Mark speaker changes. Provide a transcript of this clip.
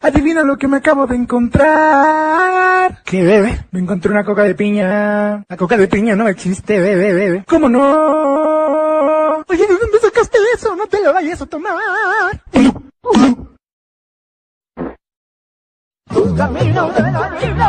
Speaker 1: Adivina lo que me acabo de encontrar. ¿Qué bebe? Me encontré una coca de piña. La coca de piña no existe, bebe, bebe. ¿Cómo no? Oye, ¿de dónde sacaste eso? No te lo vayas a tomar. camino de la vida,